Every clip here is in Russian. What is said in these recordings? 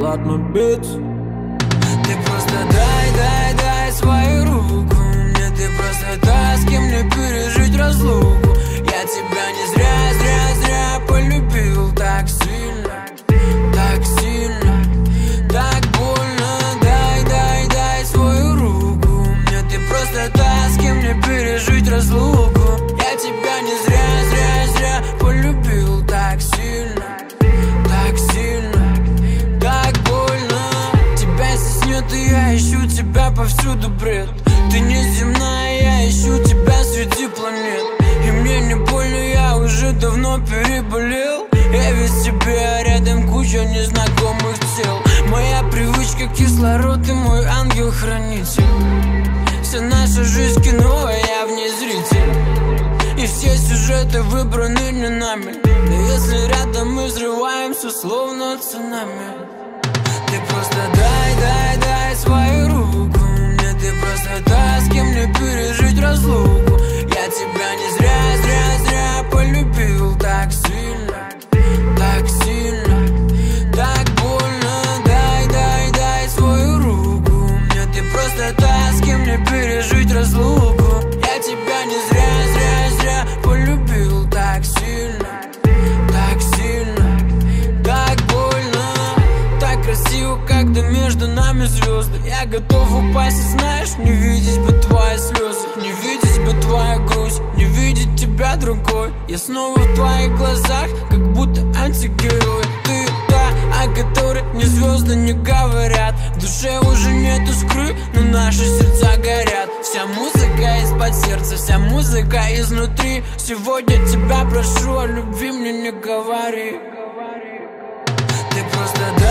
my bitch Ты просто дай, дай, дай свою руку. Мне ты просто та, с кем мне пережить разлуку. Я тебя не зря, зря, зря полюбил. Так сильно Так сильно, так больно. Дай, дай, дай свою руку. Мне ты просто та, с кем мне пережить разлуку. Я тебя не зря, зря ищу тебя повсюду, бред. Ты не земная, я ищу тебя среди планет. И мне не больно, я уже давно переболел. Я весь тебе, а рядом куча незнакомых тел. Моя привычка кислород и мой ангел-хранитель. Вся наша жизнь кино, а я в ней зритель. И все сюжеты выбраны не нами. Да если рядом мы взрываемся, словно цунами между нами звезды. Я готов упасть, и знаешь, не видеть бы твои слезы. Не видеть бы твою грусть, не видеть тебя другой. Я снова в твоих глазах, как будто антигерой. Ты та, о которой ни звезды не говорят. В душе уже нет искры, но наши сердца горят. Вся музыка из-под сердца, вся музыка изнутри. Сегодня тебя прошу, о любви мне не говори. Ты просто дай,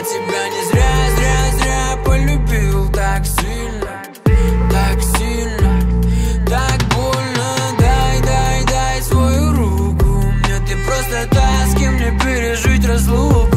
Тебя не зря, зря, зря полюбил так сильно Так сильно, так больно. Дай, дай, дай свою руку Мне. Ты просто та, с кем мне пережить разлуку